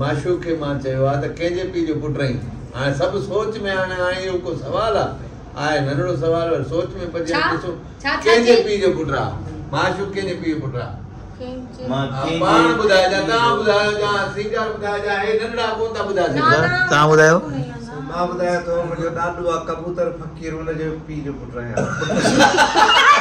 माशू खे माँ चयो आहे त कंहिंजे पीउ जो पुटु आहीं हाणे सभु सोच में हाणे हाणे इहो को सुवालु आहे आहे नंढड़ो सुवालु आहे, सोच में पइजी छा? ॾिसो कंहिंजे पीउ जो पुटु आहे माशू कंहिंजे पीउ जो पुटु आहे हा, पाण ॿुधाइजा तव्हां ॿुधायो जा सीकार ॿुधाइजा हे नंढड़ा कोन था ॿुधाए ना, सघो ना, तव्हां ॿुधायो? माँ ॿुधायां थो मुंहिंजो ॾाॾो आहे कबूतर फ़क़ीर हुनजे पीउ जो पुटु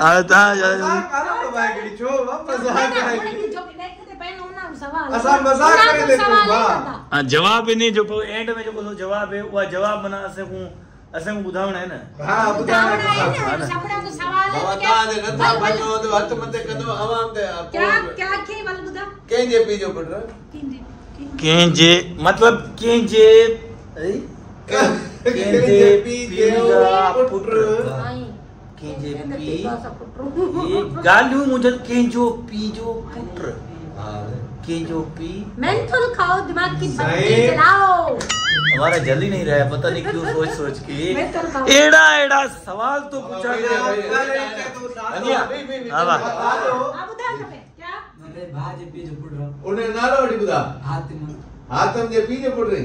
आहियाँ हाणे तव्हां मज़ाक कान थो भाई हिकिड़ी, छो वापसि मज़ाक आहे हिकिड़ी। असां असां मज़ाक करे थे पियो, भाउ। हा। जवाबु इन जो पोइ एंड में जेको जवाबु आहे उहा जवाबु माना असांखे असांखे ॿुधाइणो आहे न? हा ॿुधायो बाबा तव्हां जे नथा वञो त हथ मथे कंदो अवाम ते कंहिंजे पीउ जो पुटु आहे? कंहिंजे जा कंहिंजे पीउ ये ॻाल्हियूं मुंहिंजो कंहिंजो पीउ जो पुट कंहिंजो पीउ मेंथल खाओ दिमाग की बत्ती जलाओ। हमारा जल ही नहीं रहा है पता नहीं क्यों सोच सोच के। एड़ा एड़ा सवाल तो पूछा गया। कि तूं हा, वाह। भाई पी जो पुट उन जो नालो वठी ॿुधा हाथ में। जे पीउ जो पीउ जो पुटु आहे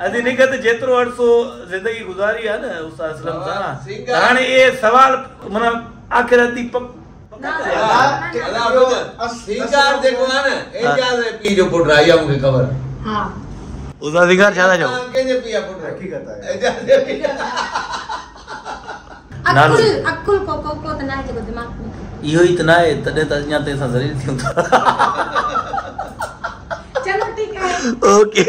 अॼु निकत जेतिरो अरसो ज़िंदगी गुज़ारी आहे न उस्ताद असलम सां। त हाणे इहे सवाल माना आख़िरती अस- जेको आहे न एजाज़ पीउ जो पुटु आहे इहा मूंखे ख़बर आहे। हाँ। उस्ताद सिंगार छा था चओ कंहिंजे पीउ जा पुटु? हक़ीक़त आहे। एजाज़ अकुल अकुल को को को त ना जेको दिमाग में। इहो ई त न आहे तॾहिं त अञा ताईं असां ज़रीर थियूं था। चलो ठीक है। ओके।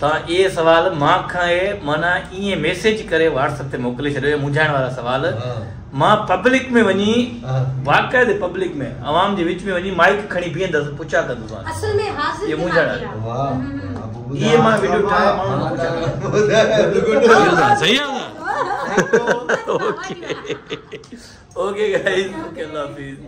तव्हां इहे सवाल माँ खां माना ईअं मैसेज करे व्हाट्सएप ते मोकिले छॾियो इहे मुंझाइण वारा सवाल हा। माँ पब्लिक में वञी हा। वाक़ाइदे पब्लिक में अवाम जे विच में वञी माइक खणी बीहंदसि पुछा कंदुसि असल में हाज़िर ये दिमाग़ी मुंझाण आहे। आहे। वाह हम्म। अबू इहे माँ वीडियो खे सही हाँ, ओके ओके गाइस ओके अल्लाह हाफिज़